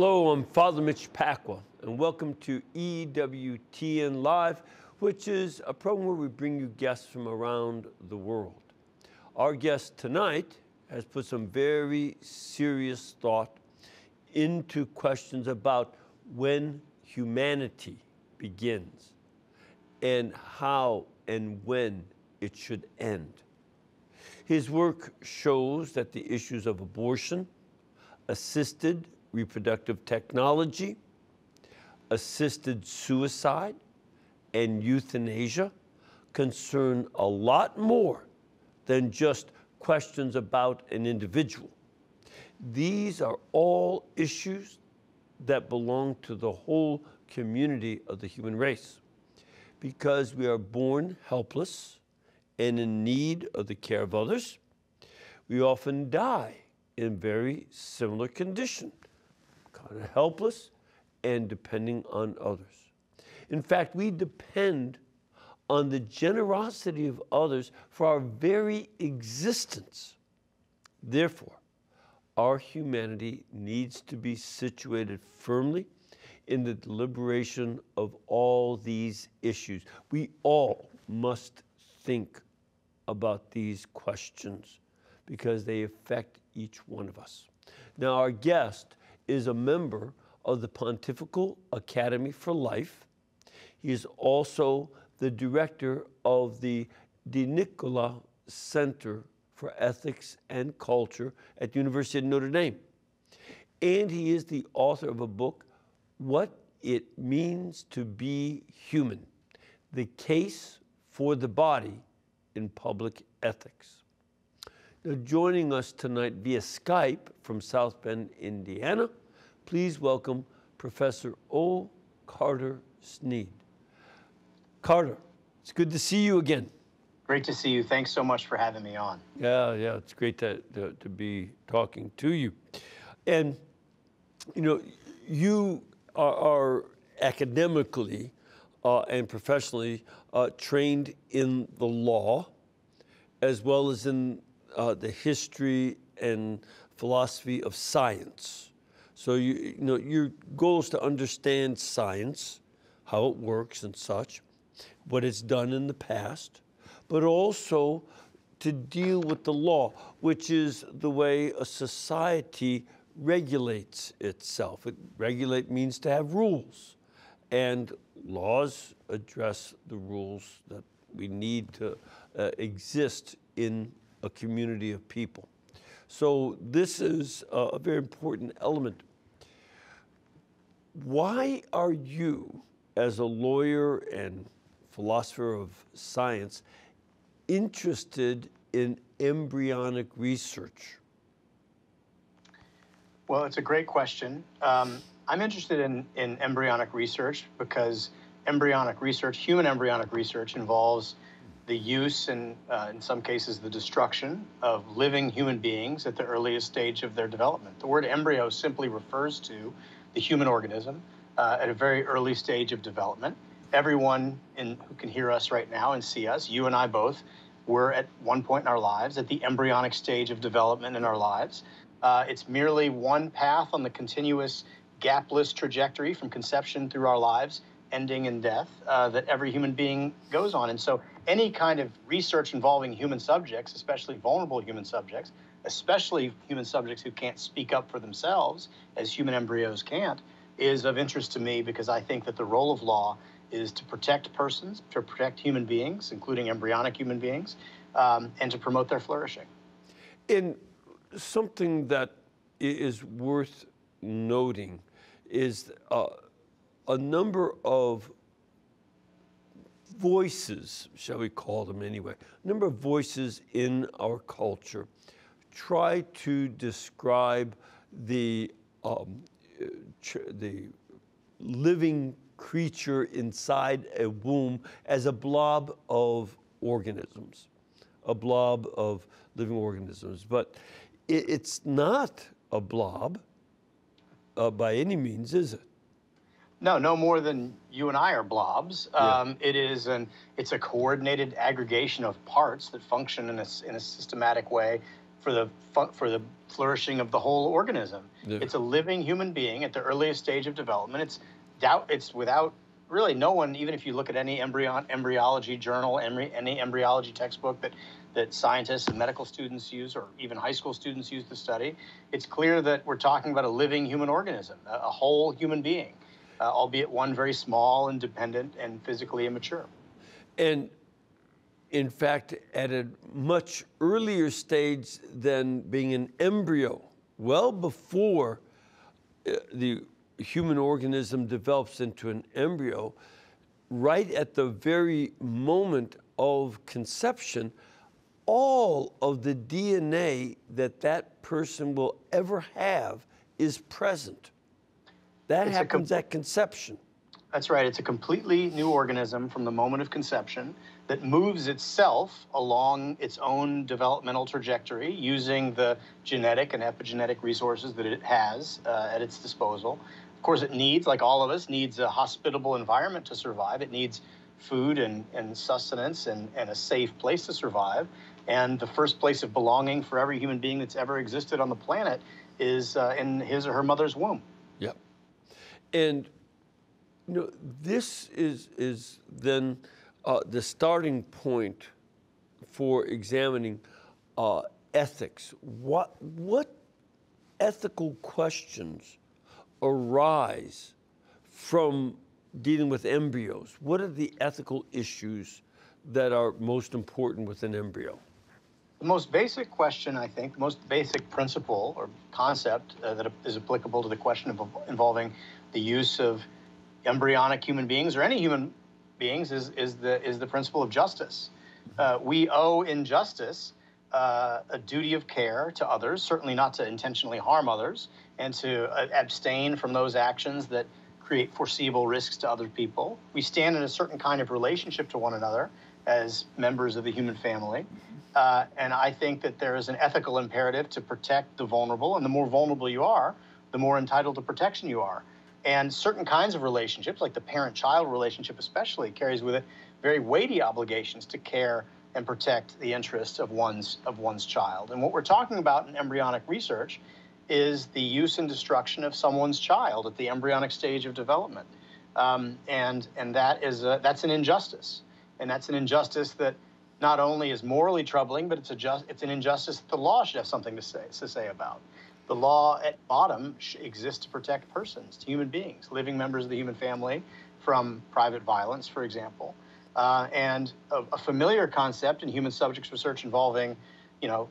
Hello, I'm Father Mitch Pacwa, and welcome to EWTN Live, which is a program where we bring you guests from around the world. Our guest tonight has put some very serious thought into questions about when humanity begins and how and when it should end. His work shows that the issues of abortion, assisted reproductive technology, assisted suicide, and euthanasia concern a lot more than just questions about an individual. These are all issues that belong to the whole community of the human race because we are born helpless and in need of the care of others. We often die in very similar condition kind of helpless and depending on others. In fact, we depend on the generosity of others for our very existence. Therefore, our humanity needs to be situated firmly in the deliberation of all these issues. We all must think about these questions because they affect each one of us. Now, our guest is a member of the Pontifical Academy for Life. He is also the director of the De Nicola Center for Ethics and Culture at the University of Notre Dame. And he is the author of a book, What It Means to Be Human The Case for the Body in Public Ethics. Now, joining us tonight via Skype from South Bend, Indiana, please welcome Professor O. Carter Snead. Carter, it's good to see you again. Great to see you. Thanks so much for having me on. Yeah, yeah, it's great to, to, to be talking to you. And, you know, you are, are academically uh, and professionally uh, trained in the law as well as in uh, the history and philosophy of science. So you, you know your goal is to understand science, how it works and such, what it's done in the past, but also to deal with the law, which is the way a society regulates itself. It regulate means to have rules, and laws address the rules that we need to uh, exist in a community of people. So this is a very important element. Why are you, as a lawyer and philosopher of science, interested in embryonic research? Well, it's a great question. Um, I'm interested in, in embryonic research because embryonic research, human embryonic research, involves the use and, uh, in some cases, the destruction of living human beings at the earliest stage of their development. The word embryo simply refers to the human organism uh, at a very early stage of development. Everyone in, who can hear us right now and see us, you and I both, were at one point in our lives at the embryonic stage of development in our lives. Uh, it's merely one path on the continuous gapless trajectory from conception through our lives ending in death uh, that every human being goes on. And so, any kind of research involving human subjects, especially vulnerable human subjects, especially human subjects who can't speak up for themselves, as human embryos can't, is of interest to me because I think that the role of law is to protect persons, to protect human beings, including embryonic human beings, um, and to promote their flourishing. In something that is worth noting is uh, a number of voices, shall we call them anyway, a number of voices in our culture try to describe the, um, the living creature inside a womb as a blob of organisms, a blob of living organisms. But it, it's not a blob uh, by any means, is it? No, no more than you and I are blobs. Yeah. Um, it is an it's a coordinated aggregation of parts that function in a, in a systematic way for the for the flourishing of the whole organism. Yeah. It's a living human being at the earliest stage of development. It's doubt. It's without really no one. Even if you look at any embryon embryology journal, embry, any embryology textbook that that scientists and medical students use, or even high school students use to study, it's clear that we're talking about a living human organism, a, a whole human being, uh, albeit one very small, independent, and physically immature. And in fact, at a much earlier stage than being an embryo, well before uh, the human organism develops into an embryo, right at the very moment of conception, all of the DNA that that person will ever have is present. That It's happens at conception. That's right. It's a completely new organism from the moment of conception that moves itself along its own developmental trajectory using the genetic and epigenetic resources that it has uh, at its disposal. Of course, it needs, like all of us, needs a hospitable environment to survive. It needs food and, and sustenance and, and a safe place to survive. And the first place of belonging for every human being that's ever existed on the planet is uh, in his or her mother's womb. And you know, this is is then uh, the starting point for examining uh, ethics. What what ethical questions arise from dealing with embryos? What are the ethical issues that are most important with an embryo? The most basic question, I think, the most basic principle or concept uh, that is applicable to the question of involving the use of embryonic human beings or any human beings is, is, the, is the principle of justice. Uh, we owe injustice uh, a duty of care to others, certainly not to intentionally harm others, and to uh, abstain from those actions that create foreseeable risks to other people. We stand in a certain kind of relationship to one another as members of the human family. Uh, and I think that there is an ethical imperative to protect the vulnerable. And the more vulnerable you are, the more entitled to protection you are. And certain kinds of relationships, like the parent child relationship especially, carries with it very weighty obligations to care and protect the interests of one's, of one's child. And what we're talking about in embryonic research is the use and destruction of someone's child at the embryonic stage of development. Um, and and that is a, that's an injustice. And that's an injustice that not only is morally troubling, but it's, a just, it's an injustice that the law should have something to say, to say about. The law at bottom exists to protect persons, to human beings, living members of the human family from private violence, for example. Uh, and a, a, familiar concept in human subjects research involving, you know,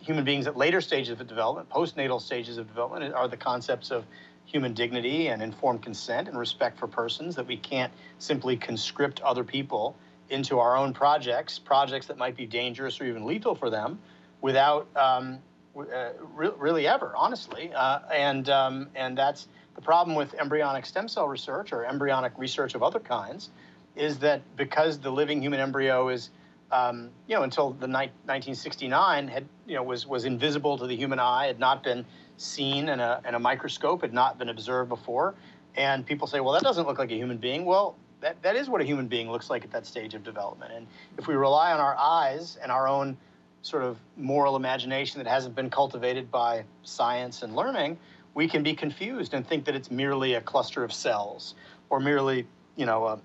human beings at later stages of development, postnatal stages of development, are the concepts of human dignity and informed consent and respect for persons that we can't simply conscript other people into our own projects, projects that might be dangerous or even lethal for them, without um, uh, re- really ever, honestly. Uh, and um, and that's the problem with embryonic stem cell research or embryonic research of other kinds, is that because the living human embryo is um, you know, until the ni- 1969 had, you know, was, was invisible to the human eye, had not been seen in a, in a microscope, had not been observed before. And people say, well, that doesn't look like a human being. Well, that, that is what a human being looks like at that stage of development. And if we rely on our eyes and our own sort of moral imagination that hasn't been cultivated by science and learning, we can be confused and think that it's merely a cluster of cells or merely, you know, a,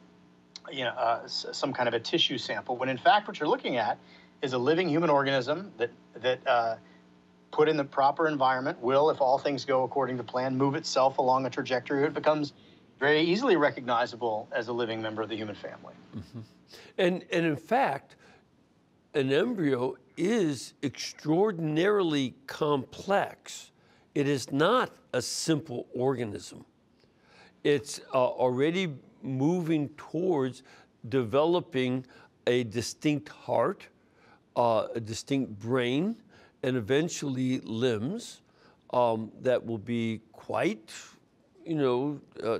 you know, uh, some kind of a tissue sample. When in fact, what you're looking at is a living human organism that that uh, put in the proper environment will, if all things go according to plan, move itself along a trajectory. It becomes very easily recognizable as a living member of the human family. Mm-hmm. And, and in fact, an embryo is extraordinarily complex. It is not a simple organism. It's uh, already moving towards developing a distinct heart, uh, a distinct brain, and eventually limbs um, that will be quite you know, uh,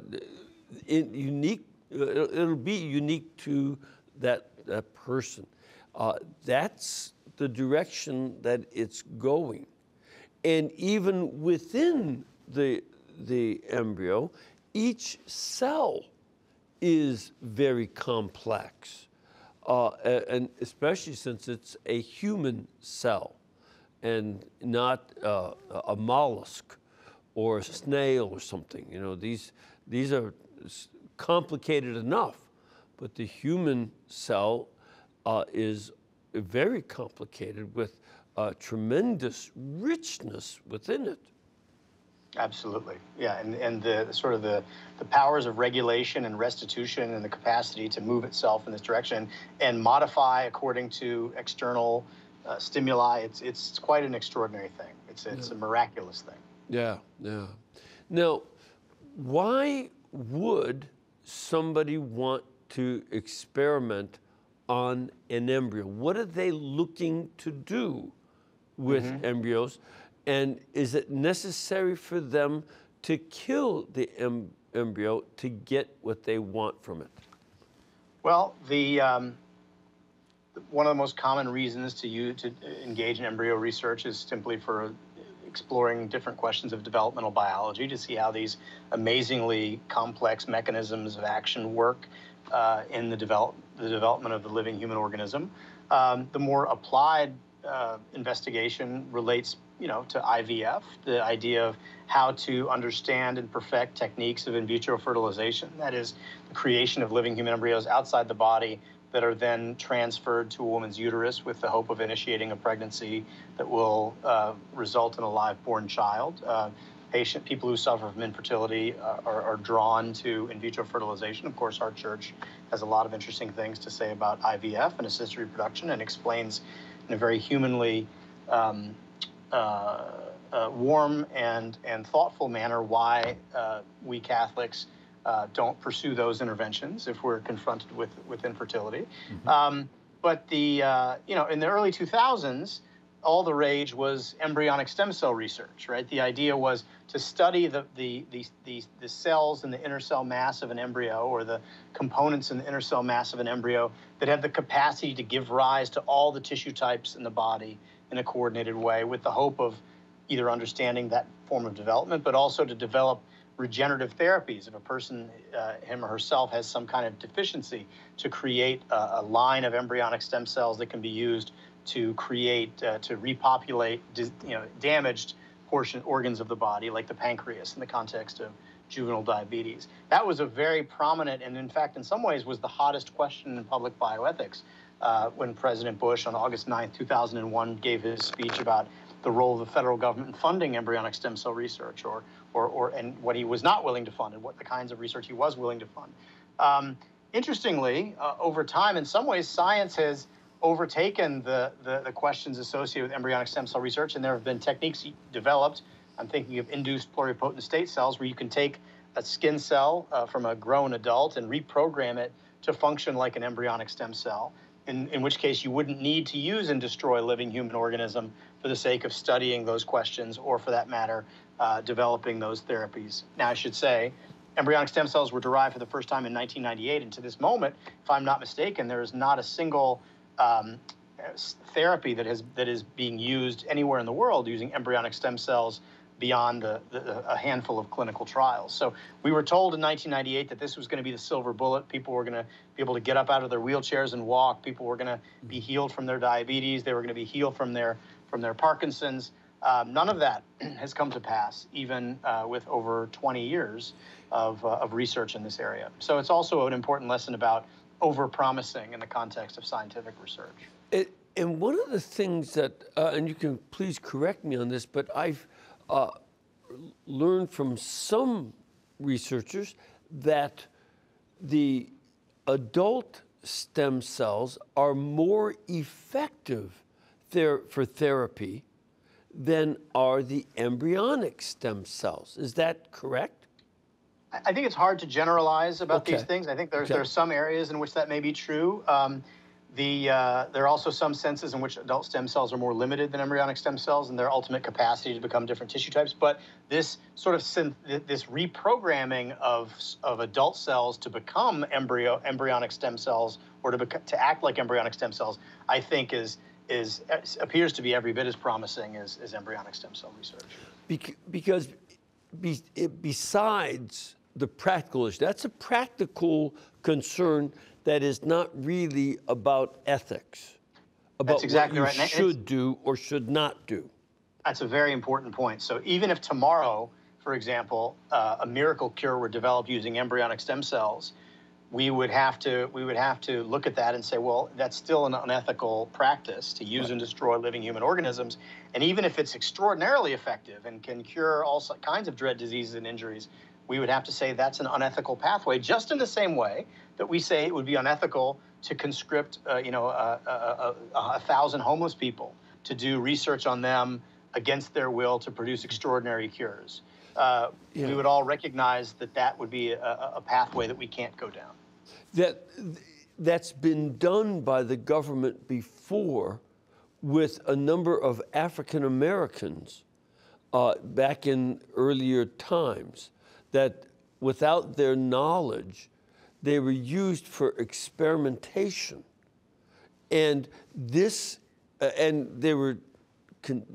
in, unique. Uh, it'll be unique to that, that person. Uh, that's the direction that it's going, and even within the the embryo, each cell is very complex, uh, and especially since it's a human cell. and not uh, a mollusk or a snail or something. You know, these, these are complicated enough, but the human cell uh, is very complicated with uh, tremendous richness within it. Absolutely, yeah, and and the sort of the the powers of regulation and restitution and the capacity to move itself in this direction and modify according to external uh, stimuli. It's it's quite an extraordinary thing. It's it's yeah. a miraculous thing. Yeah, yeah. Now, why would somebody want to experiment on an embryo? What are they looking to do with mm-hmm. embryos? And is it necessary for them to kill the em- embryo to get what they want from it? Well, the um, one of the most common reasons to you to engage in embryo research is simply for exploring different questions of developmental biology to see how these amazingly complex mechanisms of action work uh, in the develop the development of the living human organism. Um, the more applied uh, investigation relates you know, to IVF, the idea of how to understand and perfect techniques of in vitro fertilization. That is, the creation of living human embryos outside the body that are then transferred to a woman's uterus with the hope of initiating a pregnancy that will uh, result in a live born child. Uh, patient people who suffer from infertility uh, are, are, drawn to in vitro fertilization. Of course, our church has a lot of interesting things to say about IVF and assisted reproduction and explains in a very humanly um, uh, uh, warm and, and thoughtful manner why uh, we Catholics don't pursue those interventions if we're confronted with, with infertility. Mm-hmm. Um, but the, you know, in the early 2000s, all the rage was embryonic stem cell research, right? The idea was to study the, the, the, the, the cells in the inner cell mass of an embryo or the components in the inner cell mass of an embryo that have the capacity to give rise to all the tissue types in the body in a coordinated way with the hope of either understanding that form of development, but also to develop regenerative therapies if a person, uh, him or herself, has some kind of deficiency, to create a, a, line of embryonic stem cells that can be used to create, uh, to repopulate, you know, damaged portion organs of the body, like the pancreas, in the context of juvenile diabetes. That was a very prominent, and in fact, in some ways, was the hottest question in public bioethics uh, when President Bush on August 9, 2001, gave his speech about the role of the federal government in funding embryonic stem cell research, or, or, or and what he was not willing to fund, and what the kinds of research he was willing to fund. Um, interestingly, uh, over time, in some ways, science has overtaken the, the, the, questions associated with embryonic stem cell research, and there have been techniques developed. I'm thinking of induced pluripotent stem cells, where you can take a skin cell uh, from a grown adult and reprogram it to function like an embryonic stem cell in, in which case you wouldn't need to use and destroy a living human organism for the sake of studying those questions or, for that matter, uh, developing those therapies. Now, I should say, embryonic stem cells were derived for the first time in 1998, and to this moment, if I'm not mistaken, there is not a single um, therapy that has that is being used anywhere in the world using embryonic stem cells beyond the, the, a handful of clinical trials. So we were told in 1998 that this was going to be the silver bullet. People were going to be able to get up out of their wheelchairs and walk. People were going to be healed from their diabetes. They were going to be healed from their from their Parkinson's. Um, none of that has come to pass, even uh, with over 20 years of, uh, of research in this area. So it's also an important lesson about over-promising in the context of scientific research. It, and one of the things that, uh, and you can please correct me on this, but I've uh, learned from some researchers that the adult stem cells are more effective ther- for therapy than are the embryonic stem cells. Is that correct? I think it's hard to generalize about okay. these things. I think there's okay. there's some areas in which that may be true. Um, the, uh, there are also some senses in which adult stem cells are more limited than embryonic stem cells in their ultimate capacity to become different tissue types. But this sort of synth- this reprogramming of, of adult cells to become embryo embryonic stem cells or to bec- to act like embryonic stem cells, I think is is appears to be every bit as promising as, as embryonic stem cell research. because be, besides the practical issue, that's a practical concern that is not really about ethics. about That's exactly what you right. should do or should not do. That's a very important point. So even if tomorrow, for example, uh, a miracle cure were developed using embryonic stem cells, we would have to we would have to look at that and say, well, that's still an unethical practice to use right. and destroy living human organisms. And even if it's extraordinarily effective and can cure all kinds of dread diseases and injuries, we would have to say that's an unethical pathway. Just in the same way that we say it would be unethical to conscript, uh, you know, a, a, a, a thousand homeless people to do research on them against their will to produce extraordinary cures. Uh, yeah. We would all recognize that that would be a, a, pathway that we can't go down. That that's been done by the government before, with a number of African Americans uh, back in earlier times. That without their knowledge, they were used for experimentation, and this, uh, and they were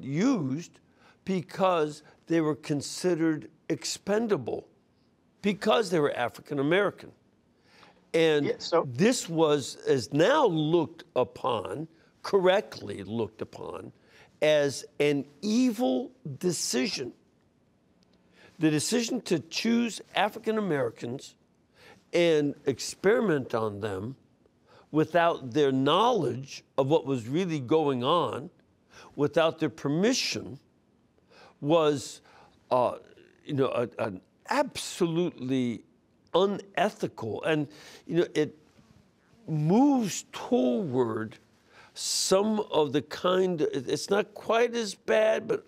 used because they were considered expendable because they were African American. And yeah, so this was, is now looked upon, correctly looked upon, as an evil decision. The decision to choose African Americans and experiment on them without their knowledge of what was really going on without their permission was, uh, you know, a, an absolutely unethical, and you know, it moves toward some of the kind. It's not quite as bad, but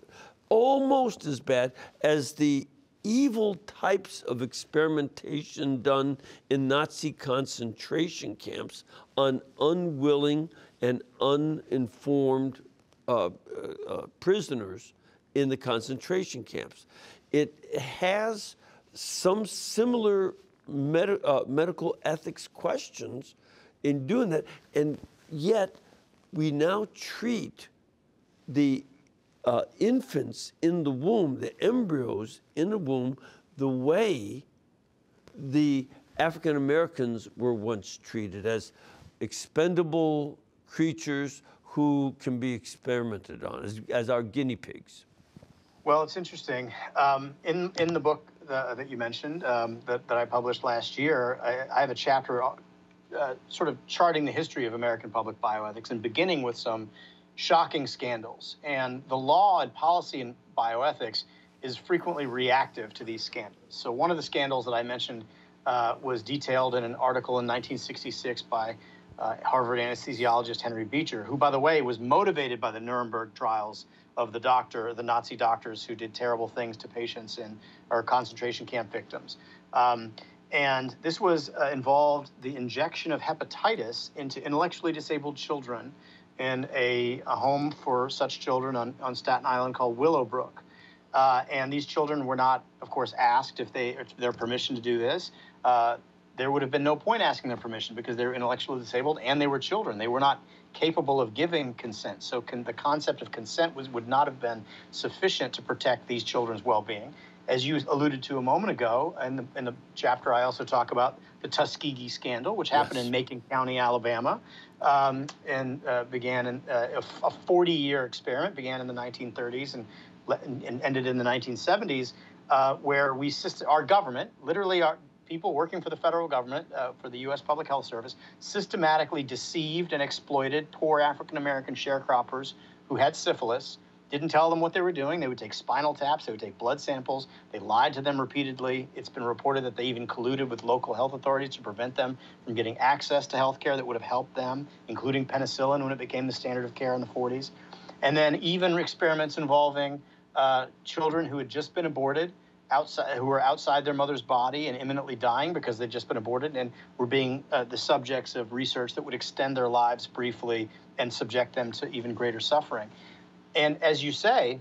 almost as bad as the evil types of experimentation done in Nazi concentration camps on unwilling and uninformed uh, uh, uh, prisoners in the concentration camps. It has some similar med- uh, medical ethics questions in doing that, and yet we now treat the uh, infants in the womb, the embryos in the womb, the way the African Americans were once treated as expendable creatures who can be experimented on as, as our guinea pigs? Well, it's interesting. Um, in, in the book the, that you mentioned um, that, that I published last year, I, I have a chapter uh, sort of charting the history of American public bioethics and beginning with some shocking scandals. And the law and policy in bioethics is frequently reactive to these scandals. So, one of the scandals that I mentioned uh, was detailed in an article in 1966 by uh, Harvard anesthesiologist Henry Beecher, who, by the way, was motivated by the Nuremberg trials of the doctor, the Nazi doctors who did terrible things to patients in or concentration camp victims. Um, and this was uh, involved the injection of hepatitis into intellectually disabled children in a, a home for such children on, on Staten Island called Willowbrook. Uh, and these children were not, of course, asked if they their permission to do this. Uh, there would have been no point asking their permission because they were intellectually disabled and they were children. They were not capable of giving consent. So the concept of consent was, would not have been sufficient to protect these children's well-being. As you alluded to a moment ago, in the, in the chapter, I also talk about the Tuskegee scandal, which happened yes. in Macon County, Alabama, um, and uh, began in uh, a 40-year experiment, began in the 1930s and, and ended in the 1970s, uh, where we our government, literally our people working for the federal government, uh, for the U.S. Public Health Service, systematically deceived and exploited poor African American sharecroppers who had syphilis, didn't tell them what they were doing. They would take spinal taps, they would take blood samples. They lied to them repeatedly. It's been reported that they even colluded with local health authorities to prevent them from getting access to health care that would have helped them, including penicillin when it became the standard of care in the 40s. And then even experiments involving uh, children who had just been aborted outside who are outside their mother's body and imminently dying because they've just been aborted and were being uh, the subjects of research that would extend their lives briefly and subject them to even greater suffering. And as you say,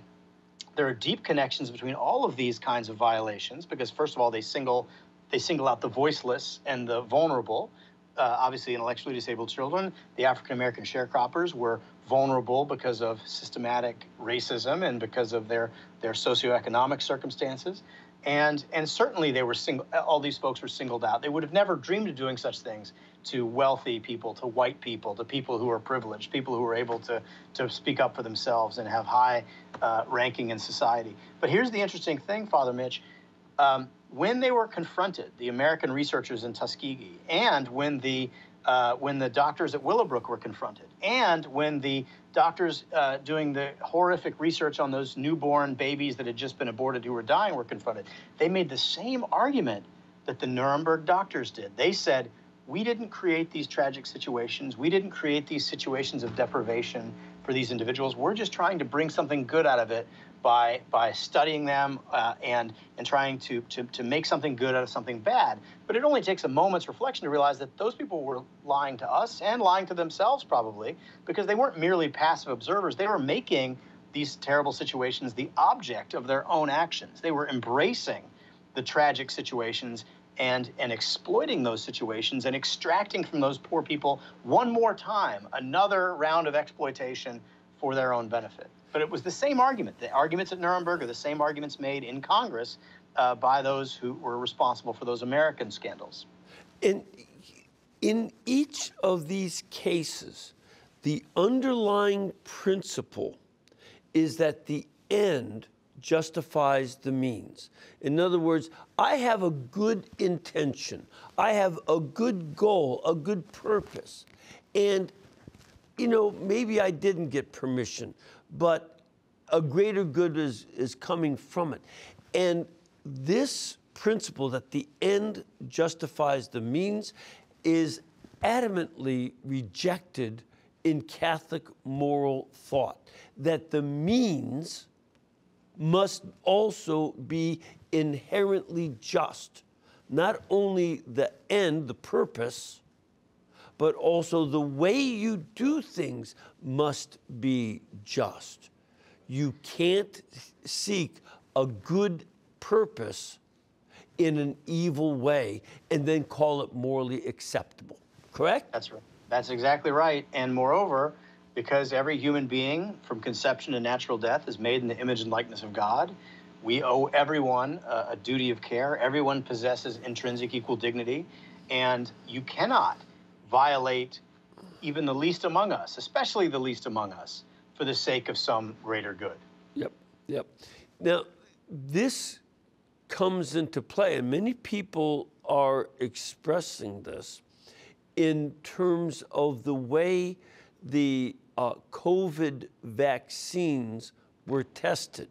there are deep connections between all of these kinds of violations because first of all they single they single out the voiceless and the vulnerable. Uh, obviously, intellectually disabled children, the African American sharecroppers were vulnerable because of systematic racism and because of their their socioeconomic circumstances. And, and certainly they were single, all these folks were singled out. They would have never dreamed of doing such things to wealthy people, to white people, to people who are privileged, people who are able to, to speak up for themselves and have high uh, ranking in society. But here's the interesting thing, Father Mitch. Um, when they were confronted, the American researchers in Tuskegee, and when the uh, when the doctors at Willowbrook were confronted, and when the doctors uh, doing the horrific research on those newborn babies that had just been aborted who were dying were confronted, they made the same argument that the Nuremberg doctors did. They said, we didn't create these tragic situations. We didn't create these situations of deprivation for these individuals. We're just trying to bring something good out of it by by studying them uh, and and trying to, to to make something good out of something bad. But it only takes a moment's reflection to realize that those people were lying to us and lying to themselves probably because they weren't merely passive observers. They were making these terrible situations the object of their own actions. They were embracing the tragic situations and and exploiting those situations and extracting from those poor people one more time another round of exploitation for their own benefit. But it was the same argument. The arguments at Nuremberg are the same arguments made in Congress uh, by those who were responsible for those American scandals. In, in each of these cases, the underlying principle is that the end justifies the means. In other words, I have a good intention, I have a good goal, a good purpose. And, you know, maybe I didn't get permission but a greater good is, is coming from it. And this principle that the end justifies the means is adamantly rejected in Catholic moral thought, that the means must also be inherently just. Not only the end, the purpose, but also the way you do things must be just. You can't seek a good purpose in an evil way and then call it morally acceptable. Correct? That's right. That's exactly right. And moreover, because every human being from conception to natural death is made in the image and likeness of God, we owe everyone a, a duty of care. Everyone possesses intrinsic equal dignity. And you cannot violate even the least among us, especially the least among us, for the sake of some greater good. Yep, yep. Now, this comes into play, and many people are expressing this in terms of the way the uh, COVID vaccines were tested.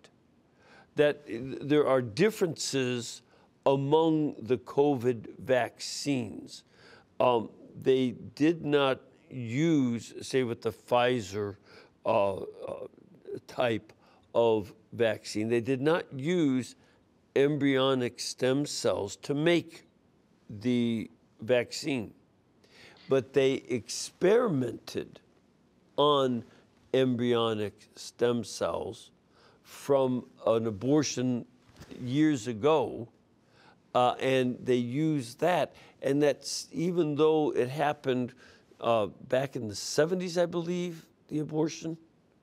That there are differences among the COVID vaccines. Um, they did not use, say, with the Pfizer uh, uh, type of vaccine, they did not use embryonic stem cells to make the vaccine, but they experimented on embryonic stem cells from an abortion years ago, uh, and they used that. And that's even though it happened uh, back in the 70s, I believe, the abortion.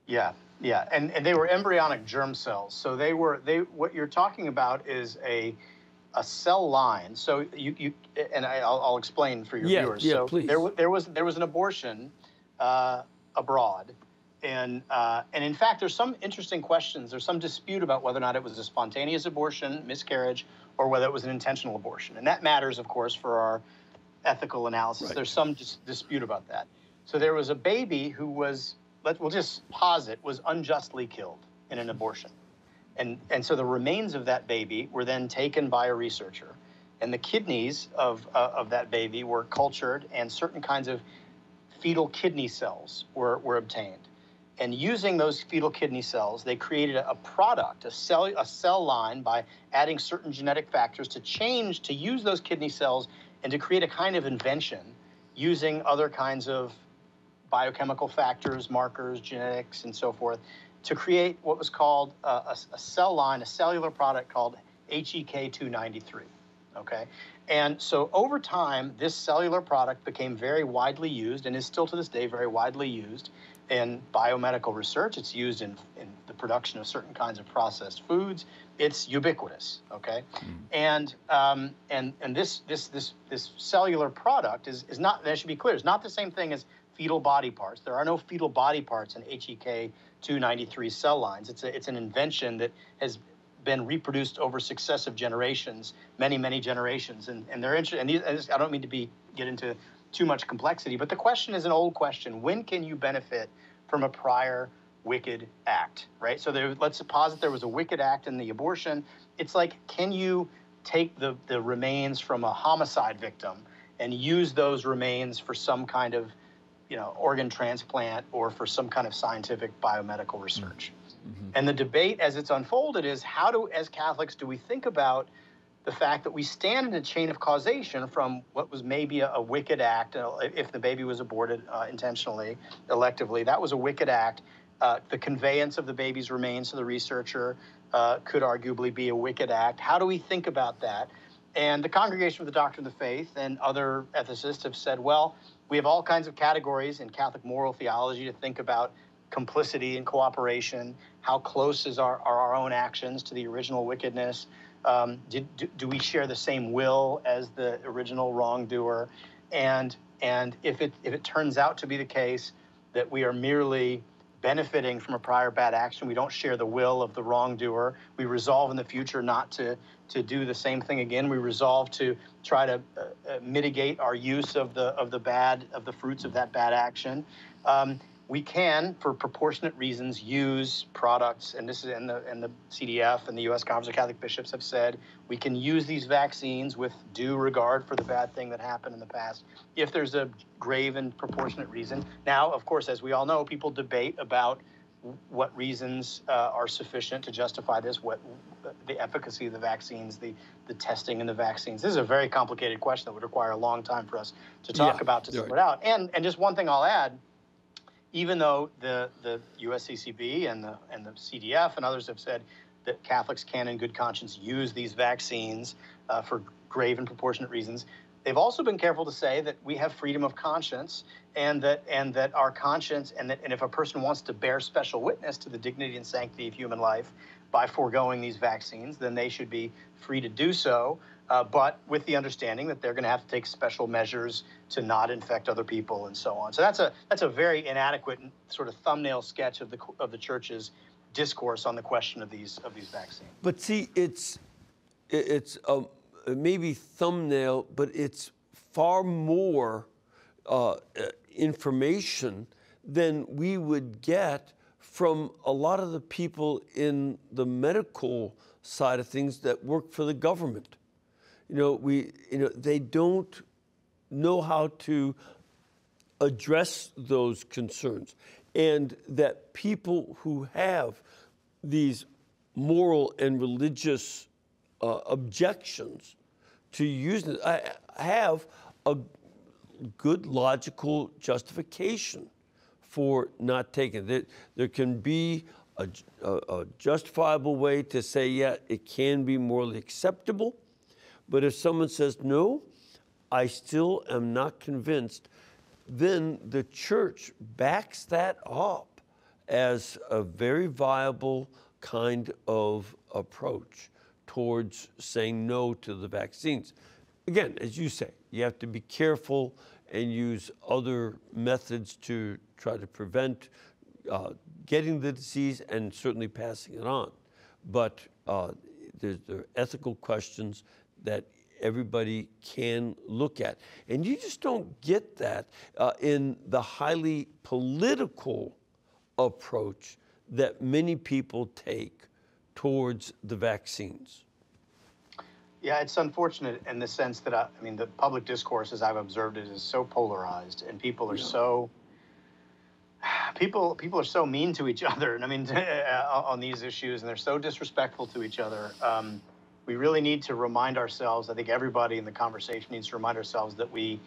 Yeah, yeah, and, and they were embryonic germ cells. So they were they. What you're talking about is a a cell line. So you you and I, will I'll explain for your yeah, viewers. Yeah, so please. There there was there was an abortion uh, abroad, and uh, and in fact, there's some interesting questions. There's some dispute about whether or not it was a spontaneous abortion, miscarriage, or whether it was an intentional abortion, and that matters, of course, for our ethical analysis. Right. There's some dis- dispute about that. So there was a baby who was, let we'll just posit, was unjustly killed in an abortion, and and so the remains of that baby were then taken by a researcher, and the kidneys of uh, of that baby were cultured, and certain kinds of fetal kidney cells were were obtained and using those fetal kidney cells, they created a, product, a cell, a cell line by adding certain genetic factors to change, to use those kidney cells and to create a kind of invention using other kinds of biochemical factors, markers, genetics, and so forth, to create what was called a, a, a cell line, a cellular product called HEK293. Okay? And so over time, this cellular product became very widely used and is still to this day very widely used in biomedical research. It's used in, in the production of certain kinds of processed foods. It's ubiquitous. Okay, mm. and um, and and this this this this cellular product is is not. That should be clear. It's not the same thing as fetal body parts. There are no fetal body parts in HEK 293 cell lines. It's a, it's an invention that has been reproduced over successive generations, many many generations, and and they're interested. And these, I don't mean to be get into too much complexity. But the question is an old question. When can you benefit from a prior wicked act, right? So there, let's posit there was a wicked act in the abortion. It's like, can you take the, the remains from a homicide victim and use those remains for some kind of, you know, organ transplant or for some kind of scientific biomedical research? Mm-hmm. And the debate as it's unfolded is how do, as Catholics, do we think about – the fact that we stand in a chain of causation from what was maybe a, a wicked act, uh, if the baby was aborted uh, intentionally, electively, that was a wicked act. Uh, the conveyance of the baby's remains to the researcher uh, could arguably be a wicked act. How do we think about that? And the Congregation of the Doctrine of the Faith and other ethicists have said, well, we have all kinds of categories in Catholic moral theology to think about complicity and cooperation. How close is our, are our own actions to the original wickedness? Um, do, do, we share the same will as the original wrongdoer? And and if it if it turns out to be the case that we are merely benefiting from a prior bad action, we don't share the will of the wrongdoer. We resolve in the future not to to do the same thing again. We resolve to try to uh, uh mitigate our use of the of the bad of the fruits of that bad action. Um, we can, for proportionate reasons, use products, and this is and the and the CDF and the U.S. Conference of Catholic Bishops have said we can use these vaccines with due regard for the bad thing that happened in the past, if there's a grave and proportionate reason. Now, of course, as we all know, people debate about what reasons uh, are sufficient to justify this, what the efficacy of the vaccines, the the testing in the vaccines. This is a very complicated question that would require a long time for us to talk yeah, about to sort right. out. And and just one thing I'll add even though the, the USCCB and the, and the CDF and others have said that Catholics can, in good conscience, use these vaccines uh, for grave and proportionate reasons, they've also been careful to say that we have freedom of conscience and that and that our conscience and that and if a person wants to bear special witness to the dignity and sanctity of human life by foregoing these vaccines, then they should be free to do so uh, but with the understanding that they're going to have to take special measures to not infect other people and so on. So that's a that's a very inadequate sort of thumbnail sketch of the of the church's discourse on the question of these of these vaccines. But see, it's it's a, maybe thumbnail, but it's far more uh, information than we would get from a lot of the people in the medical side of things that work for the government you know, we, you know, they don't know how to address those concerns. And that people who have these moral and religious uh, objections to using it have a good logical justification for not taking it. There, can be a, a, a justifiable way to say, yeah, it can be morally acceptable but if someone says, no, I still am not convinced, then the church backs that up as a very viable kind of approach towards saying no to the vaccines. Again, as you say, you have to be careful and use other methods to try to prevent uh, getting the disease and certainly passing it on. But uh, there are ethical questions that everybody can look at. And you just don't get that uh, in the highly political approach that many people take towards the vaccines. Yeah, it's unfortunate in the sense that I, I mean the public discourse, as I've observed it, is so polarized, and people are yeah. so people people are so mean to each other, and I mean on these issues, and they're so disrespectful to each other. Um, we really need to remind ourselves, I think everybody in the conversation needs to remind ourselves that we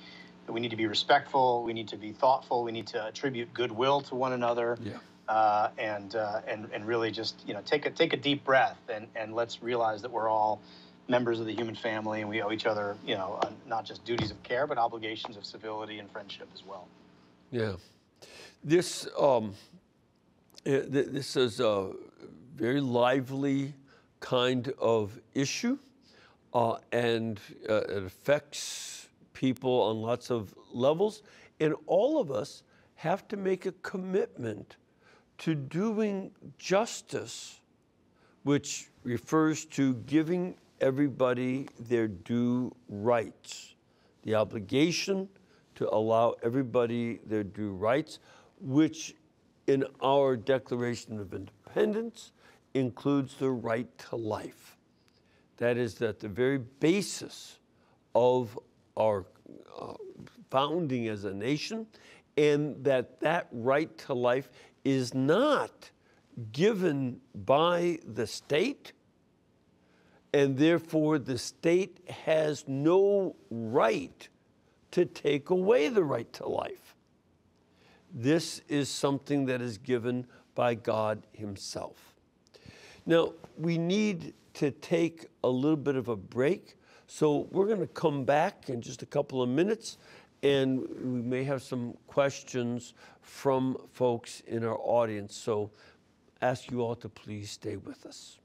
that we need to be respectful, we need to be thoughtful, we need to attribute goodwill to one another. Yeah. Uh, and uh, and and really just you know take a take a deep breath and and let's realize that we're all members of the human family and we owe each other you know uh, not just duties of care but obligations of civility and friendship as well. Yeah. This um, eh, this is a very lively kind of issue, uh, and uh, it affects people on lots of levels. And all of us have to make a commitment to doing justice, which refers to giving everybody their due rights, the obligation to allow everybody their due rights, which in our Declaration of Independence includes the right to life. That is at the very basis of our uh, founding as a nation, and that that right to life is not given by the state, and therefore the state has no right to take away the right to life. This is something that is given by God Himself. Now, we need to take a little bit of a break, so we're going to come back in just a couple of minutes and we may have some questions from folks in our audience. So ask you all to please stay with us.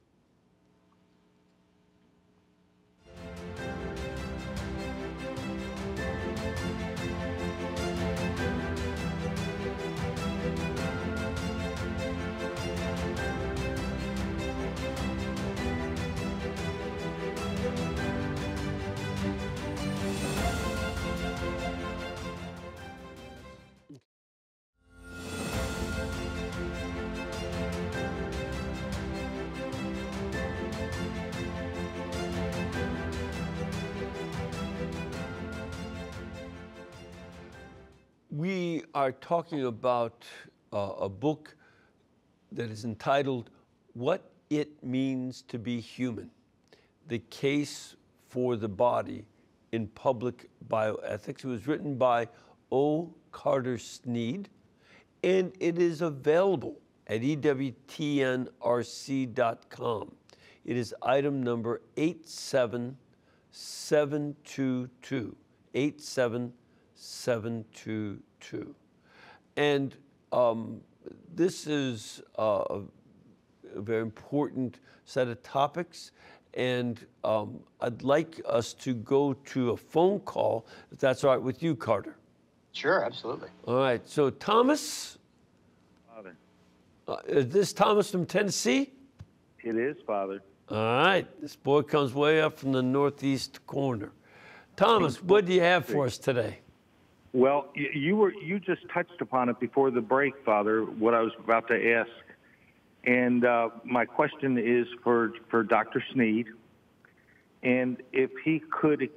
Are talking about uh, a book that is entitled What It Means to Be Human The Case for the Body in Public Bioethics. It was written by O. Carter Snead, and it is available at EWTNRC.com. It is item number 87722. 87722. 722. And um, this is a, a, very important set of topics. And um, I'd like us to go to a phone call, if that's all right with you, Carter. Sure, absolutely. All right. So, Thomas? Father. Uh, is this Thomas from Tennessee? It is, Father. All right. This boy comes way up from the northeast corner. Thomas, what do you have for us today? Well, you were you just touched upon it before the break, Father. What I was about to ask, and uh, my question is for for Dr. Snead, and if he could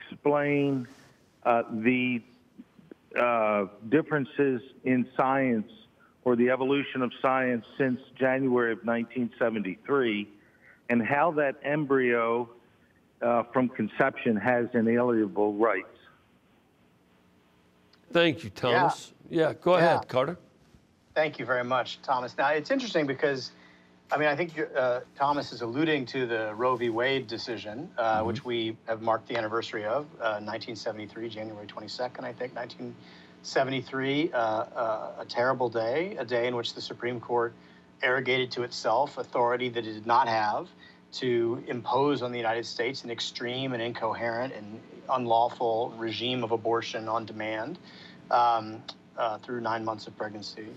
explain uh, the uh, differences in science or the evolution of science since January of 1973, and how that embryo uh, from conception has inalienable rights. Thank you, Thomas. Yeah, yeah go yeah. ahead, Carter. Thank you very much, Thomas. Now, it's interesting because, I mean, I think uh, Thomas is alluding to the Roe v. Wade decision, uh, mm-hmm. which we have marked the anniversary of, uh, 1973, January 22nd, I think, 1973. Uh, uh, a terrible day, a day in which the Supreme Court arrogated to itself authority that it did not have to impose on the United States an extreme and incoherent and unlawful regime of abortion on demand um, uh, through nine months of pregnancy.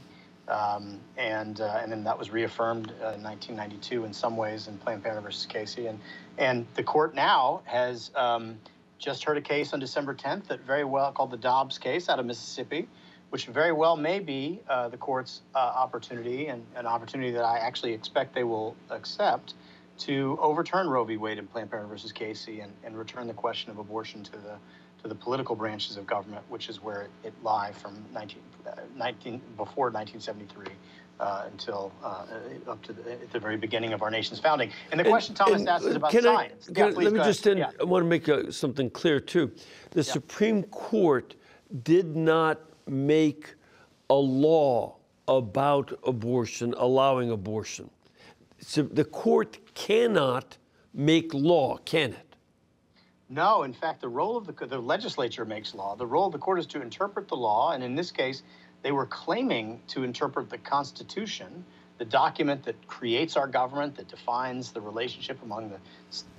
Um, and uh, and then that was reaffirmed uh, in 1992 in some ways in Planned Parenthood versus Casey. And and the court now has um, just heard a case on December 10th that very well called the Dobbs case out of Mississippi, which very well may be uh, the court's uh, opportunity and an opportunity that I actually expect they will accept to overturn Roe v. Wade and Planned Parenthood versus Casey and, and return the question of abortion to the to the political branches of government, which is where it, it lied from 19, uh, 19 before 1973 uh, until uh, up to the, the, very beginning of our nation's founding. And the question Thomas and, asked is about science. I, yeah, I, let me just end, yeah. I want to make uh, something clear too. The yeah. Supreme Court did not make a law about abortion, allowing abortion. So the court cannot make law, can it? No, in fact, the role of the, the legislature makes law. The role of the court is to interpret the law, and in this case, they were claiming to interpret the Constitution, the document that creates our government, that defines the relationship among the,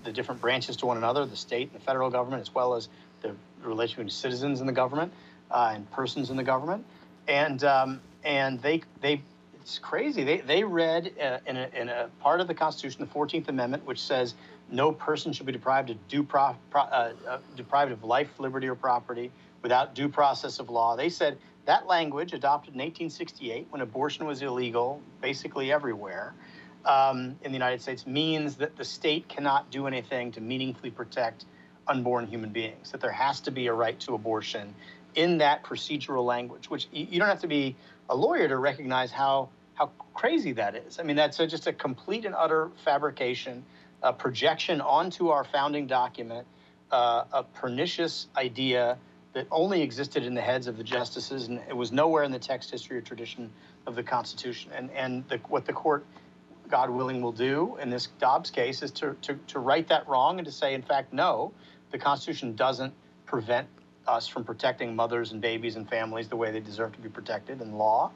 the different branches to one another, the state and the federal government, as well as the relationship between citizens and the government uh, and persons in the government. And, um, and they, they, it's crazy. They, they read uh, in, a, in a part of the Constitution, the 14th Amendment, which says no person should be deprived of due pro, pro, uh, uh, deprived of life, liberty, or property without due process of law. They said that language, adopted in 1868 when abortion was illegal basically everywhere um, in the United States, means that the state cannot do anything to meaningfully protect unborn human beings, that there has to be a right to abortion in that procedural language, which you don't have to be a lawyer to recognize how, how crazy that is. I mean, that's a, just a complete and utter fabrication, a projection onto our founding document, uh, a pernicious idea that only existed in the heads of the justices, and it was nowhere in the text, history, or tradition of the Constitution. And and the, what the court, God willing, will do in this Dobbs case is to, to to right that wrong and to say, in fact, no, the Constitution doesn't prevent us from protecting mothers and babies and families the way they deserve to be protected in law.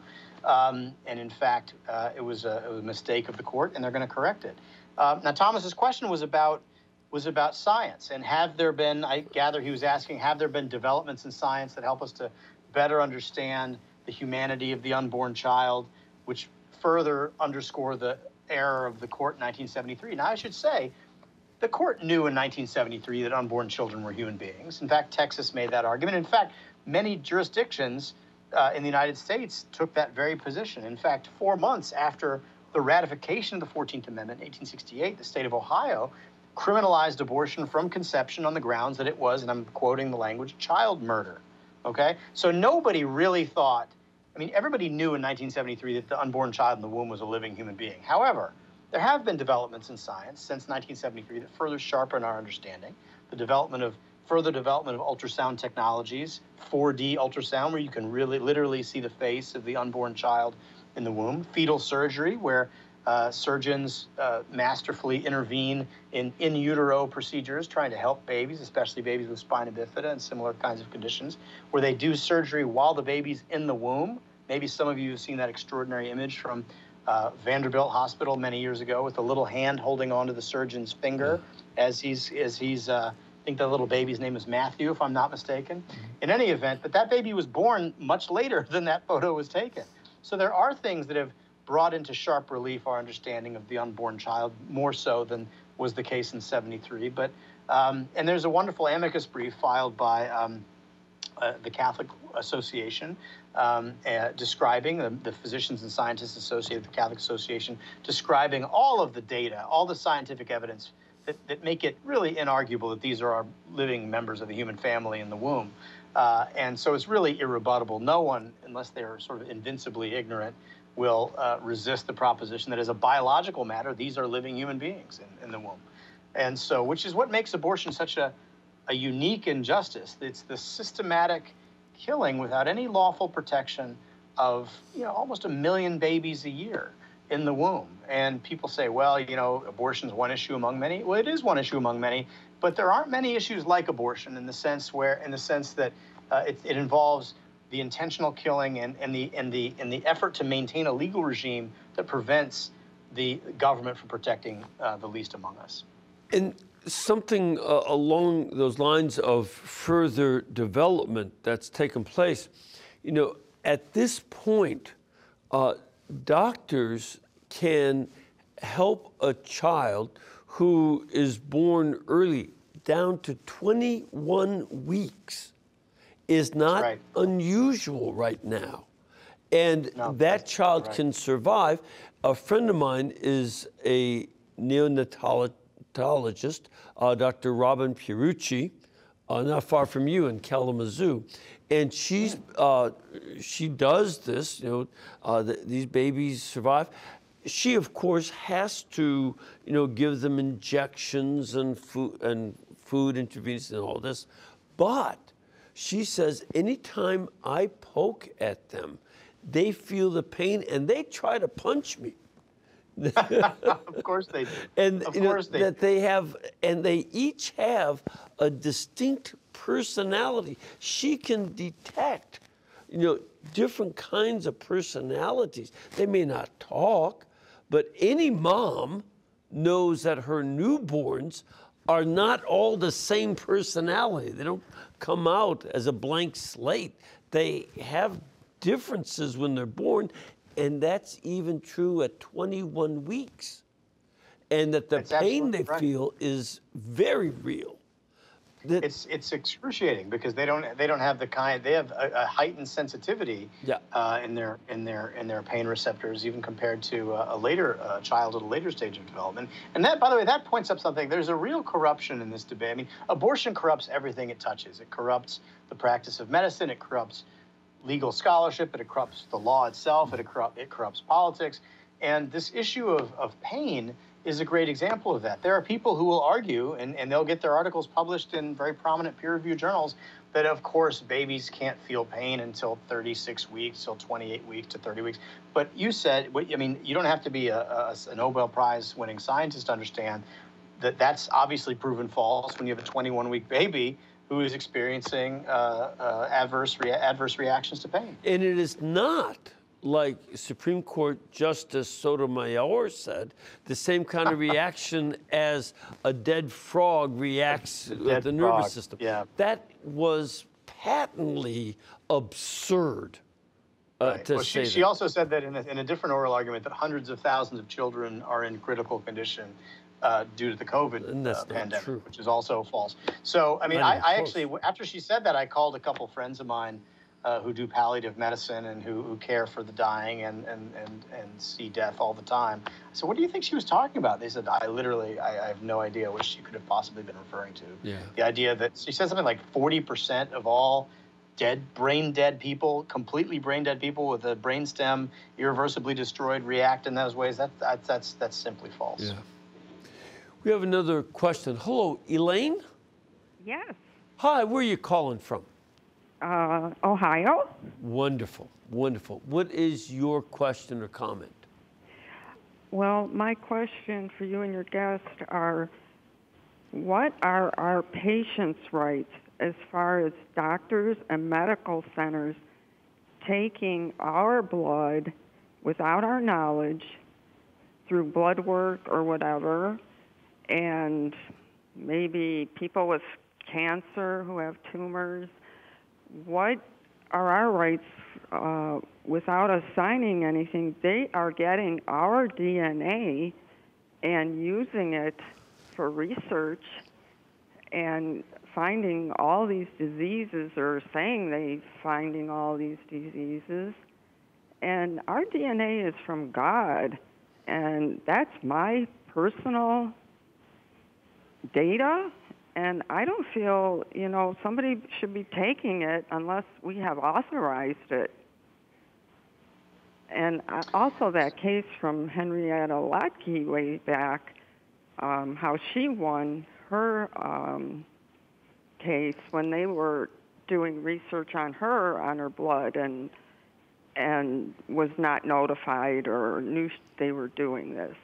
Um, and in fact, uh, it, was a, it, was a, mistake of the court, and they're going to correct it. Uh, now, Thomas's question was about was about science. And have there been, I gather he was asking, have there been developments in science that help us to better understand the humanity of the unborn child, which further underscore the error of the court in 1973? Now, I should say, the court knew in 1973 that unborn children were human beings. In fact, Texas made that argument. In fact, many jurisdictions uh, in the United States took that very position. In fact, four months after the ratification of the 14th Amendment in 1868, the state of Ohio criminalized abortion from conception on the grounds that it was, and I'm quoting the language, child murder. Okay? So nobody really thought, I mean, everybody knew in 1973 that the unborn child in the womb was a living human being. However, there have been developments in science since 1973 that further sharpen our understanding. The development of further development of ultrasound technologies, 4D ultrasound, where you can really literally see the face of the unborn child in the womb, fetal surgery, where uh, surgeons uh, masterfully intervene in in utero procedures, trying to help babies, especially babies with spina bifida and similar kinds of conditions, where they do surgery while the baby's in the womb. Maybe some of you have seen that extraordinary image from uh, Vanderbilt Hospital many years ago with a little hand holding onto the surgeon's finger as he's as he's. Uh, I think the little baby's name is Matthew, if I'm not mistaken. Mm-hmm. In any event, but that baby was born much later than that photo was taken. So there are things that have brought into sharp relief our understanding of the unborn child more so than was the case in 73. But um, and there's a wonderful amicus brief filed by um, uh, the Catholic Association um, uh, describing the, the, physicians and scientists associated with the Catholic Association describing all of the data, all the scientific evidence that, that make it really inarguable that these are our living members of the human family in the womb. Uh, and so it's really irrebuttable. No one, unless they're sort of invincibly ignorant, will uh, resist the proposition that as a biological matter, these are living human beings in, in the womb. And so, which is what makes abortion such a, a unique injustice. It's the systematic killing without any lawful protection of you know almost a million babies a year in the womb. And people say, well, you know, abortion is one issue among many. Well, it is one issue among many, but there aren't many issues like abortion in the sense where, in the sense that uh, it, it involves the intentional killing and, and, the, and, the, and the effort to maintain a legal regime that prevents the government from protecting uh, the least among us. And something uh, along those lines of further development that's taken place, you know, at this point, uh, doctors can help a child who is born early down to 21 weeks is not right. unusual right now. And no, that child right. can survive. A friend of mine is a neonatologist, uh, Dr. Robin Pierucci, uh, not far from you in Kalamazoo. And she's, uh, she does this, you know, uh, the, these babies survive. She, of course, has to, you know, give them injections and food and food intravenous and all this. But she says, anytime I poke at them, they feel the pain and they try to punch me. Of course they do. And of you know, they that they have, and they each have a distinct personality. She can detect, you know, different kinds of personalities. They may not talk, but any mom knows that her newborns are not all the same personality. They don't come out as a blank slate. They have differences when they're born, and that's even true at 21 weeks. And that the That's pain they right. feel is very real. That- It's it's excruciating because they don't they don't have the kind they have a, a heightened sensitivity Yeah. uh, in their in their in their pain receptors even compared to uh, a later uh, child at a later stage of development. And that by the way that points up something. There's a real corruption in this debate. I mean, abortion corrupts everything it touches. It corrupts the practice of medicine. It corrupts legal scholarship. It corrupts the law itself. It corrupt it corrupts politics. And this issue of, of pain is a great example of that. There are people who will argue, and, and they'll get their articles published in very prominent peer reviewed journals, that of course babies can't feel pain until 36 weeks, till 28 weeks to 30 weeks. But you said, I mean, you don't have to be a, a, a Nobel Prize winning scientist to understand that that's obviously proven false when you have a 21 week baby who is experiencing uh, uh, adverse, rea- adverse reactions to pain. And it is not like Supreme Court Justice Sotomayor said, the same kind of reaction as a dead frog reacts with the nervous frog, system. yeah. That was patently absurd uh, Right. to well, say she, she also said that in a, in a different oral argument that hundreds of thousands of children are in critical condition uh, due to the COVID uh, pandemic, which is also false. So, I mean, I, I actually, after she said that, I called a couple friends of mine uh, who do palliative medicine and who, who care for the dying and, and, and, and see death all the time. So, what do you think she was talking about? They said, I literally, I, I have no idea what she could have possibly been referring to. Yeah. The idea that she said something like 40% of all dead, brain dead people, completely brain dead people with a brain stem irreversibly destroyed react in those ways. That, that, that's, that's simply false. Yeah. We have another question. Hello, Elaine? Yes. Hi, where are you calling from? Uh, Ohio. Wonderful, wonderful. What is your question or comment? Well, my question for you and your guest are what are our patients' rights as far as doctors and medical centers taking our blood without our knowledge through blood work or whatever, and maybe people with cancer who have tumors? What are our rights uh, without us signing anything? They are getting our DNA and using it for research and finding all these diseases or saying they finding all these diseases and our DNA is from God and that's my personal data and I don't feel, you know, somebody should be taking it unless we have authorized it. And also that case from Henrietta Latke way back, um, how she won her um, case when they were doing research on her on her blood and and was not notified or knew they were doing this.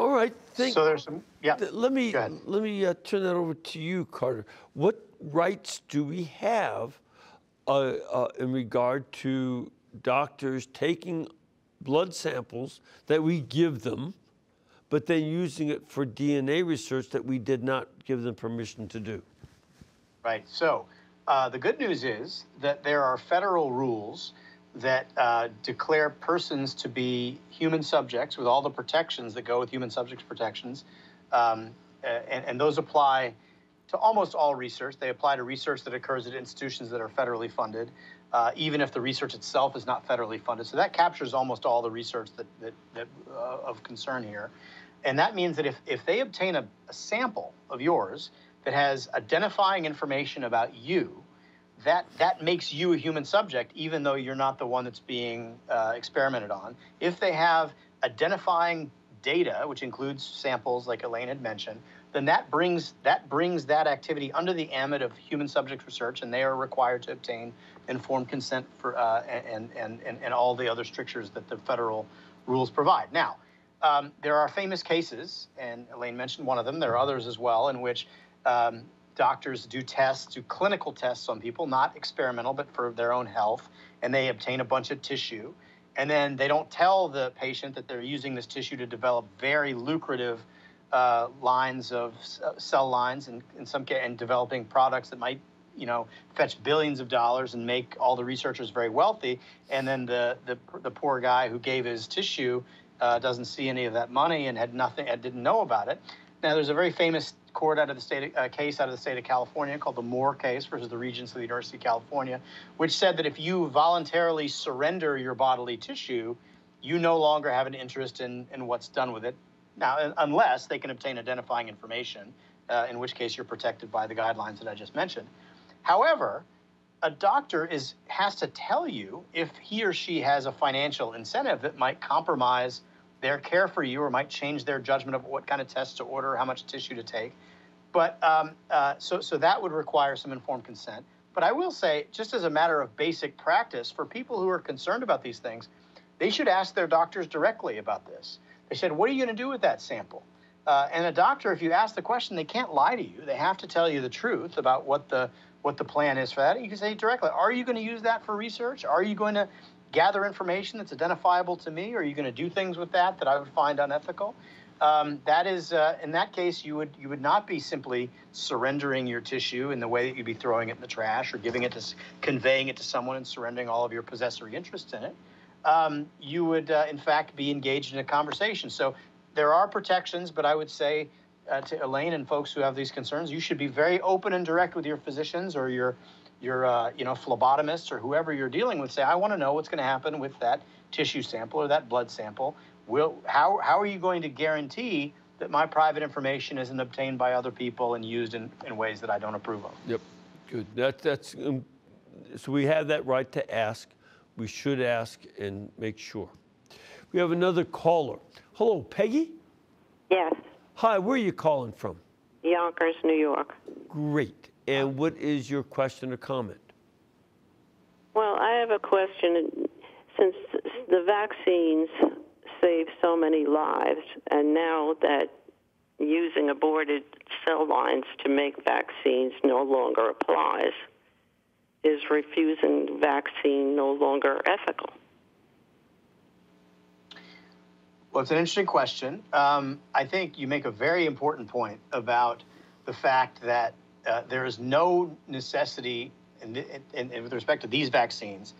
All right, thank, So there's some, yeah. Let me let me uh, turn that over to you, Carter. What rights do we have uh, uh, in regard to doctors taking blood samples that we give them, but then using it for DNA research that we did not give them permission to do? Right. So uh, the good news is that there are federal rules that uh, declare persons to be human subjects with all the protections that go with human subjects protections. Um, and, and those apply to almost all research. They apply to research that occurs at institutions that are federally funded, uh, even if the research itself is not federally funded. So that captures almost all the research that, that, that uh, of concern here. And that means that if, if they obtain a, a sample of yours that has identifying information about you, that, that makes you a human subject, even though you're not the one that's being uh, experimented on. If they have identifying data, which includes samples like Elaine had mentioned, then that brings that brings that activity under the ambit of human subject research, and they are required to obtain informed consent for uh, and, and and and all the other strictures that the federal rules provide. Now, um, there are famous cases, and Elaine mentioned one of them. There are others as well, in which um, doctors do tests, do clinical tests on people, not experimental, but for their own health, and they obtain a bunch of tissue. And then they don't tell the patient that they're using this tissue to develop very lucrative uh, lines of uh, cell lines, and in some case, and developing products that might, you know, fetch billions of dollars and make all the researchers very wealthy. And then the the, the poor guy who gave his tissue uh, doesn't see any of that money and had nothing, and didn't know about it. Now, there's a very famous court out of the state uh, case out of the state of California called the Moore case versus the Regents of the University of California, which said that if you voluntarily surrender your bodily tissue, you no longer have an interest in, in what's done with it. Now, unless they can obtain identifying information, uh, in which case you're protected by the guidelines that I just mentioned. However, a doctor is has to tell you if he or she has a financial incentive that might compromise their care for you or might change their judgment of what kind of tests to order, how much tissue to take. But um, uh, so, so that would require some informed consent. But I will say, just as a matter of basic practice, for people who are concerned about these things, they should ask their doctors directly about this. They said, What are you going to do with that sample? Uh, and a doctor, if you ask the question, they can't lie to you. They have to tell you the truth about what the what the plan is for that. You can say directly, Are you going to use that for research? Are you going to gather information that's identifiable to me? Are you going to do things with that that I would find unethical? Um, that is, uh, in that case, you would you would not be simply surrendering your tissue in the way that you'd be throwing it in the trash or giving it to, conveying it to someone and surrendering all of your possessory interest in it. Um, you would, uh, in fact, be engaged in a conversation. So there are protections, but I would say uh, to Elaine and folks who have these concerns, you should be very open and direct with your physicians or your your uh, you know phlebotomist or whoever you're dealing with say i want to know what's going to happen with that tissue sample or that blood sample. Will how, how are you going to guarantee that my private information isn't obtained by other people and used in, in ways that i don't approve of? Yep. Good. That, that's um, so we have that right to ask. We should ask and make sure. We have another caller. Hello peggy? Yes. Hi where are you calling from? Yonkers new york. Great and what is your question or comment? Well, I have a question. Since the vaccines save so many lives, and now that using aborted cell lines to make vaccines no longer applies, is refusing vaccine no longer ethical? Well, it's an interesting question. Um, I think you make a very important point about the fact that uh, there is no necessity in, in, in, with respect to these vaccines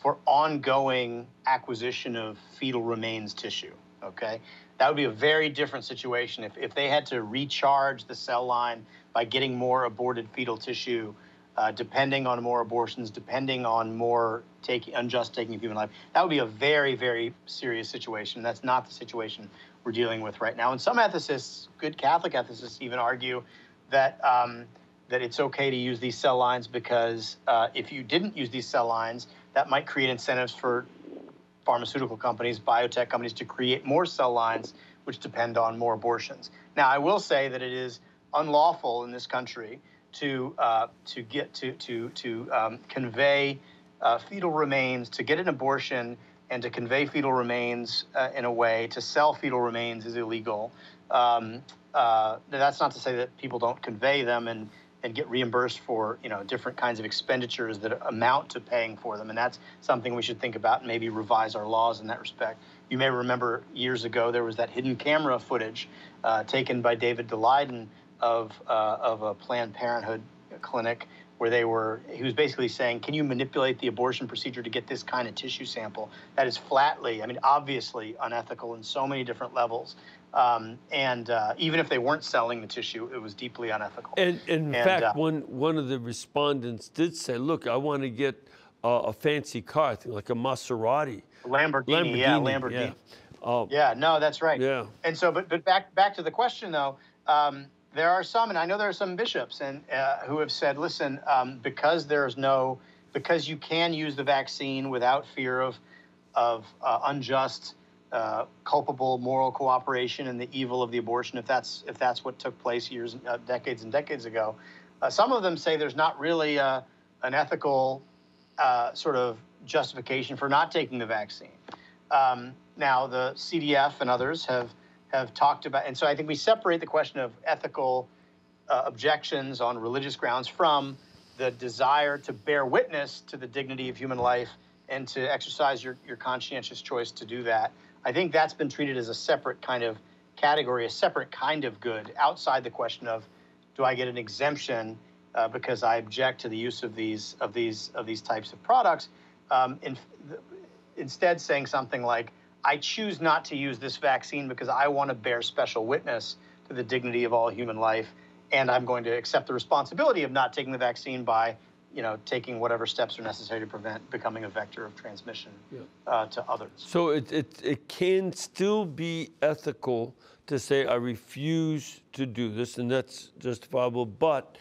for ongoing acquisition of fetal remains tissue. Okay, that would be a very different situation if, if they had to recharge the cell line by getting more aborted fetal tissue, uh, depending on more abortions, depending on more taking unjust taking of human life. That would be a very very serious situation. That's not the situation we're dealing with right now. And some ethicists, good Catholic ethicists, even argue that. Um, that it's okay to use these cell lines because uh, if you didn't use these cell lines, that might create incentives for pharmaceutical companies, biotech companies to create more cell lines, which depend on more abortions. Now, I will say that it is unlawful in this country to uh, to get to to to um, convey uh, fetal remains, to get an abortion, and to convey fetal remains uh, in a way to sell fetal remains is illegal. Um, uh, that's not to say that people don't convey them and and get reimbursed for you know different kinds of expenditures that amount to paying for them. And that's something we should think about and maybe revise our laws in that respect. You may remember years ago there was that hidden camera footage uh, taken by david daleiden of, uh, of a planned parenthood clinic where they were he was basically saying can you manipulate the abortion procedure to get this kind of tissue sample that is flatly i mean obviously unethical in so many different levels um, and uh, even if they weren't selling the tissue, it was deeply unethical. And, and in and, fact, uh, one, one of the respondents did say, look, I want to get uh, a fancy car, like a Maserati. Lamborghini, Lamborghini yeah, Lamborghini. Yeah. Um, yeah. no, that's right. Yeah. And so, but, but back, back to the question, though, um, there are some, and I know there are some bishops and uh, who have said, listen, um, because there's no, because you can use the vaccine without fear of, of uh, unjust uh, culpable moral cooperation and the evil of the abortion, if that's if that's what took place years, uh, decades and decades ago. Uh, some of them say there's not really uh, an ethical sort of justification for not taking the vaccine. Um, now, the CDF and others have have talked about, and so I think we separate the question of ethical uh, objections on religious grounds from the desire to bear witness to the dignity of human life and to exercise your, your conscientious choice to do that. I think that's been treated as a separate kind of category, a separate kind of good outside the question of do I get an exemption uh, because I object to the use of these of these of these types of products. Um, in, instead, saying something like, "I choose not to use this vaccine because I want to bear special witness to the dignity of all human life, and I'm going to accept the responsibility of not taking the vaccine by." You know, taking whatever steps are necessary to prevent becoming a vector of transmission yeah. uh, to others. So it, it, it can still be ethical to say, I refuse to do this, and that's justifiable, but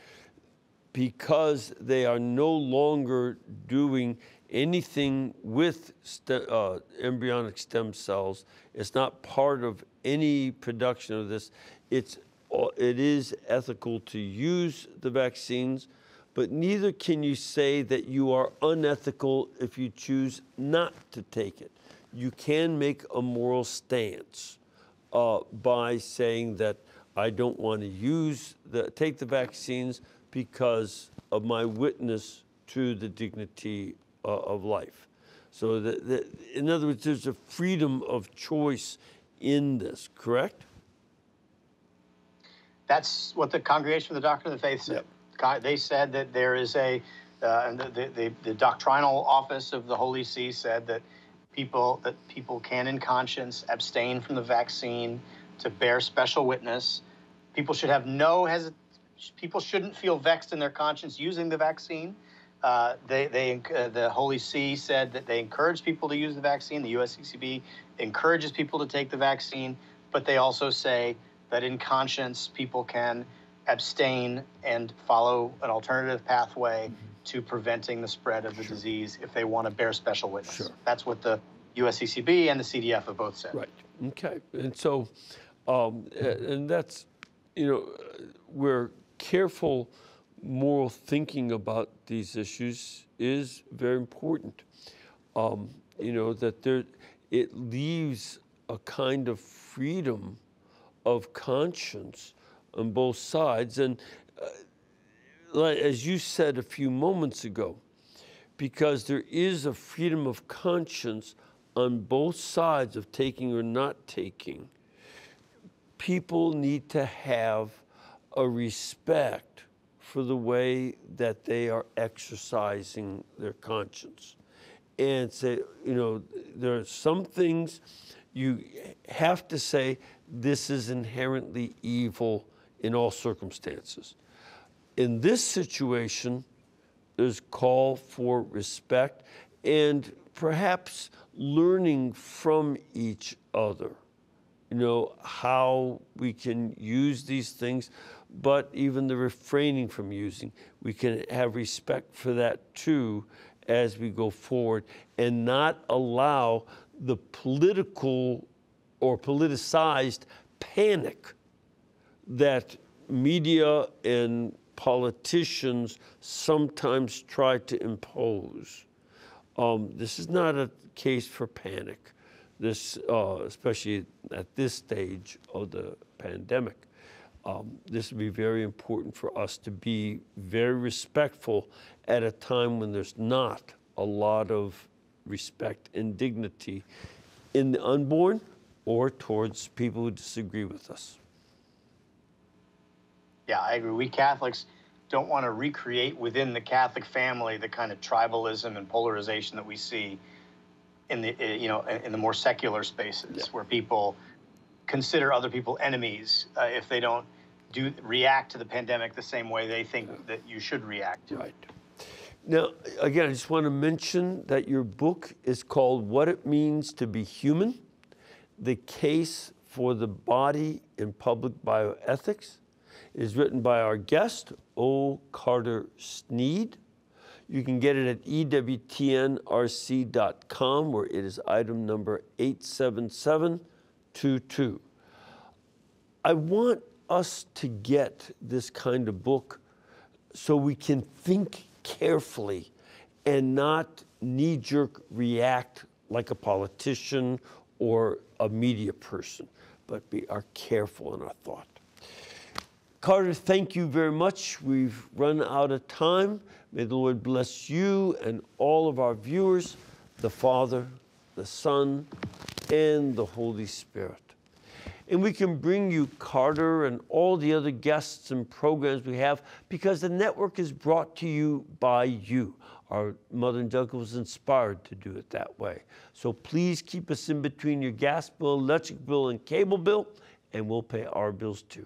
because they are no longer doing anything with uh, embryonic stem cells. It's not part of any production of this. It's, it is ethical to use the vaccines, but neither can you say that you are unethical if you choose not to take it. You can make a moral stance uh, by saying that I don't want to use the, take the vaccines because of my witness to the dignity uh, of life. So, that, that, in other words, there's a freedom of choice in this, correct? That's what the Congregation of the Doctrine of the Faith said. Yep. They said that there is a, uh, and the, the, the, doctrinal office of the Holy See said that people that people can, in conscience, abstain from the vaccine to bear special witness. People should have no hesitation people shouldn't feel vexed in their conscience using the vaccine. Uh, they, they, uh, the Holy See said that they encourage people to use the vaccine. The USCCB encourages people to take the vaccine, but they also say that in conscience, people can abstain and follow an alternative pathway mm-hmm. to preventing the spread of the sure. disease if they want to bear special witness. Sure. That's what the USCCB and the CDF have both said. Right. Okay. And so, um, and that's, you know, we're careful moral thinking about these issues is very important. Um, you know, that there, it leaves a kind of freedom of conscience on both sides. And uh, as you said a few moments ago, because there is a freedom of conscience on both sides of taking or not taking, people need to have a respect for the way that they are exercising their conscience. And say, you know, there are some things you have to say this is inherently evil in all circumstances. In this situation, there's call for respect and perhaps learning from each other you know, how we can use these things but even the refraining from using. We can have respect for that too as we go forward and not allow the political or politicized panic that media and politicians sometimes try to impose. Um, this is not a case for panic, this, uh, especially at this stage of the pandemic um, this would be very important for us to be very respectful at a time when there's not a lot of respect and dignity in the unborn or towards people who disagree with us. Yeah, I agree. We Catholics don't want to recreate within the Catholic family the kind of tribalism and polarization that we see in the eh, you know in the more secular spaces yeah. where people consider other people enemies uh, if they don't do react to the pandemic the same way they think that you should react to right. Now, again, I just want to mention that your book is called What It Means to Be Human The Case for the Body in Public Bioethics. It is written by our guest, O. Carter Snead. You can get it at EWTNRC.com, where it is item number 87722. I want us to get this kind of book so we can think carefully and not knee jerk react like a politician or a media person, but be are careful in our thought. Carter, thank you very much. We've run out of time. May the Lord bless you and all of our viewers, the Father, the Son, and the Holy Spirit. And we can bring you Carter and all the other guests and programs we have because the network is brought to you by you. Our mother and Doug was inspired to do it that way. So please keep us in between your gas bill, electric bill, and cable bill, and we'll pay our bills too.